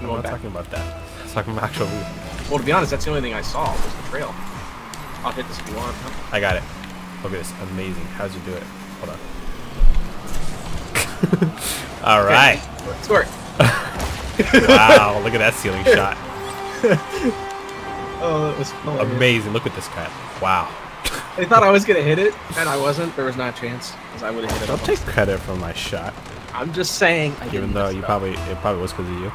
I'm not back. talking about that. I'm talking about actual loot. Well, to be honest, that's the only thing I saw was the trail. I'll hit this if you want. I got it. Look at this. Amazing. How'd you do it? Hold on. All right. work. wow. Look at that ceiling shot. Oh, that was fun. Amazing. Look at this cat. Wow. They thought I was gonna hit it, and I wasn't. There was not a chance, because I would have hit it. Don't take credit for my shot, I'm just saying. Even though you probably it probably was because of you.